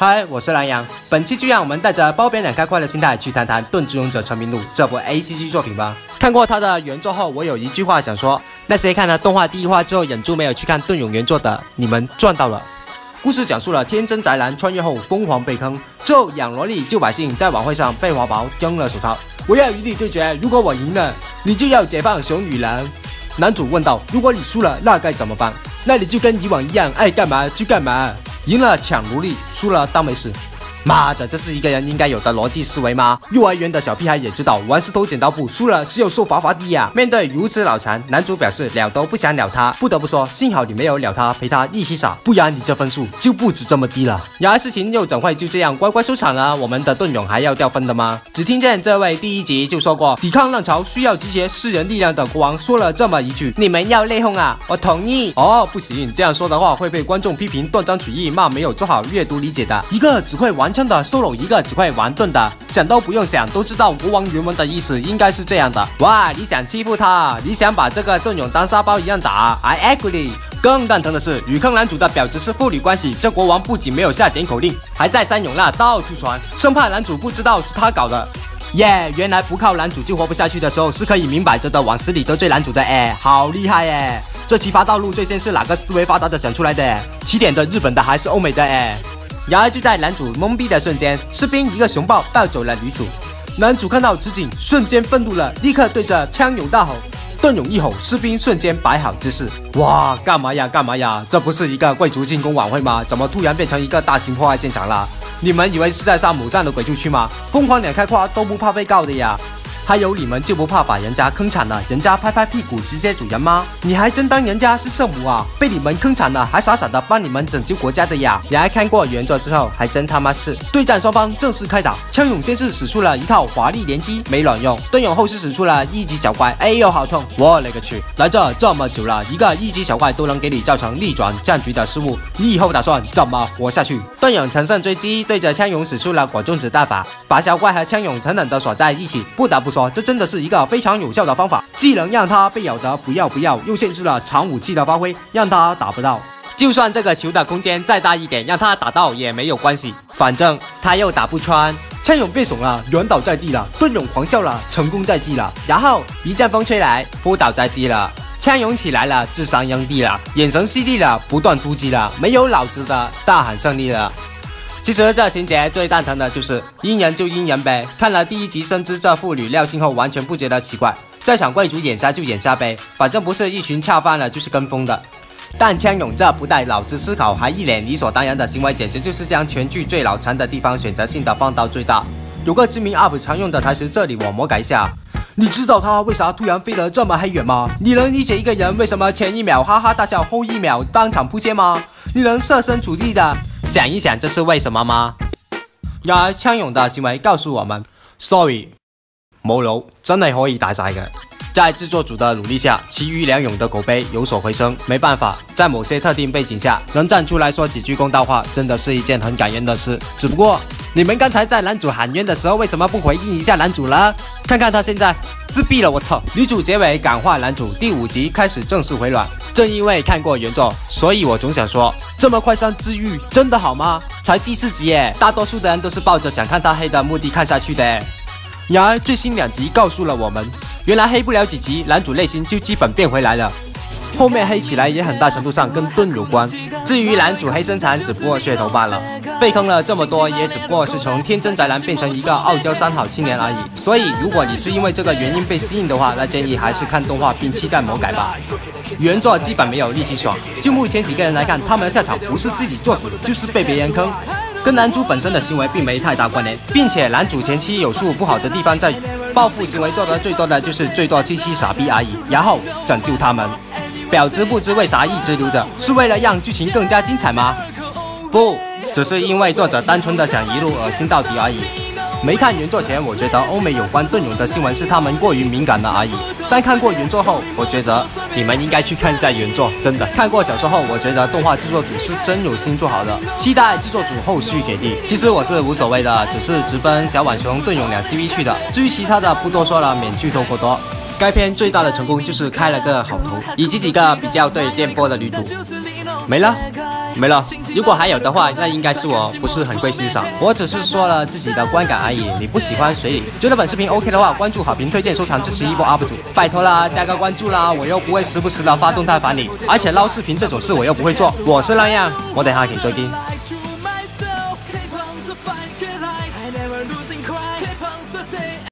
嗨，我是蓝洋。本期就让我们带着褒贬两开快的心态去谈谈《盾之勇者成名录》这部 A C G 作品吧。看过它的原作后，我有一句话想说：那些看了动画第一话之后忍住没有去看《盾勇》原作的，你们赚到了。故事讲述了天真宅男穿越后疯狂被坑，之后养萝莉救百姓，在晚会上被华宝扔了手套。我要与你对决，如果我赢了，你就要解放熊女人。男主问道：如果你输了，那该怎么办？那你就跟以往一样，爱干嘛就干嘛。赢了抢奴隶，输了当美食。妈的，这是一个人应该有的逻辑思维吗？幼儿园的小屁孩也知道玩石头剪刀布输了是要受罚罚的呀。面对如此脑残，男主表示了都不想了他。不得不说，幸好你没有了他，陪他一起傻，不然你这分数就不止这么低了。然而事情又怎会就这样乖乖收场了？我们的盾勇还要掉分的吗？只听见这位第一集就说过抵抗浪潮需要集结世人力量的国王说了这么一句：你们要内讧啊？我同意。哦，不行，这样说的话会被观众批评断章取义，骂没有做好阅读理解的。一个只会玩枪的 solo，一个只会玩盾的，想都不用想，都知道国王原文的意思应该是这样的。哇，你想欺负他？你想把这个盾勇当沙包一样打？I agree。更蛋疼的是，与坑男主的婊子是父女关系，这国王不仅没有下减口令，还在三永那到处传，生怕男主不知道是他搞的。耶，原来不靠男主就活不下去的时候，是可以明摆着的往死里得罪男主的哎，好厉害哎！这奇葩道路最先是哪个思维发达的想出来的？起点的日本的还是欧美的哎？然而就在男主懵逼的瞬间，士兵一个熊抱抱走了女主。男主看到此景，瞬间愤怒了，立刻对着枪勇大吼。盾勇一吼，士兵瞬间摆好姿势。哇，干嘛呀，干嘛呀？这不是一个贵族进攻晚会吗？怎么突然变成一个大型破坏现场了？你们以为是在杀母上的鬼畜区吗？疯狂两开花都不怕被告的呀！还有你们就不怕把人家坑惨了，人家拍拍屁股直接主人吗？你还真当人家是圣母啊？被你们坑惨了，还傻傻的帮你们拯救国家的呀？你还看过原作之后，还真他妈是对战双方正式开打，枪勇先是使出了一套华丽连击，没卵用；盾勇后是使出了一级小怪，哎呦好痛！我勒个去，来这这么久了，一个一级小怪都能给你造成逆转战局的失误，你以后打算怎么活下去？盾勇乘胜追击，对着枪勇使出了果粽子大法，把小怪和枪勇狠狠的锁在一起。不得不说。这真的是一个非常有效的方法，既能让他被咬得不要不要，又限制了长武器的发挥，让他打不到。就算这个球的空间再大一点，让他打到也没有关系，反正他又打不穿。枪勇变怂了，软倒在地了；盾勇狂笑了，成功在即了。然后一阵风吹来，扑倒在地了。枪勇起来了，智商扔地了，眼神犀利了，不断突击了，没有脑子的大喊胜利了。其实这情节最蛋疼的就是阴人就阴人呗。看了第一集，深知这妇女尿性后，完全不觉得奇怪。在场贵族眼瞎就眼瞎呗，反正不是一群恰饭的，就是跟风的。但枪勇这不带脑子思考，还一脸理所当然的行为，简直就是将全剧最脑残的地方选择性的放到最大。有个知名 UP 常用的台词，这里我魔改一下。你知道他为啥突然飞得这么黑远吗？你能理解一个人为什么前一秒哈哈大笑，后一秒当场扑街吗？你能设身处地的？想一想，这是为什么吗？然而，枪勇的行为告诉我们：Sorry，冇脑真系可以大晒嘅。在制作组的努力下，其余两勇的口碑有所回升。没办法，在某些特定背景下，能站出来说几句公道话，真的是一件很感人的事。只不过，你们刚才在男主喊冤的时候，为什么不回应一下男主呢？看看他现在自闭了，我操！女主结尾感化男主，第五集开始正式回暖。正因为看过原作，所以我总想说，这么快上治愈真的好吗？才第四集耶，大多数的人都是抱着想看他黑的目的看下去的。然而最新两集告诉了我们，原来黑不了几集，男主内心就基本变回来了。后面黑起来也很大程度上跟盾有关。至于男主黑身残，只不过噱头罢了。被坑了这么多，也只不过是从天真宅男变成一个傲娇三好青年而已。所以，如果你是因为这个原因被吸引的话，那建议还是看动画并期待魔改吧。原作基本没有力气爽。就目前几个人来看，他们的下场不是自己作死，就是被别人坑，跟男主本身的行为并没太大关联。并且男主前期有处不好的地方在于，报复行为做得最多的就是最多七七傻逼而已，然后拯救他们。婊子不知为啥一直留着，是为了让剧情更加精彩吗？不，只是因为作者单纯的想一路恶心到底而已。没看原作前，我觉得欧美有关盾勇的新闻是他们过于敏感了而已。但看过原作后，我觉得你们应该去看一下原作，真的。看过小说后，我觉得动画制作组是真有心做好的，期待制作组后续给力。其实我是无所谓的，只是直奔小浣熊盾勇两 CV 去的。至于其他的，不多说了，免剧透过多。该片最大的成功就是开了个好头，以及几个比较对电波的女主。没了。没了。如果还有的话，那应该是我不是很会欣赏。我只是说了自己的观感而已。你不喜欢随你。觉得本视频 OK 的话，关注、好评、推荐、收藏，支持一波 UP 主，拜托啦，加个关注啦！我又不会时不时的发动态烦你，而且捞视频这种事我又不会做。我是那样，我等下给追金。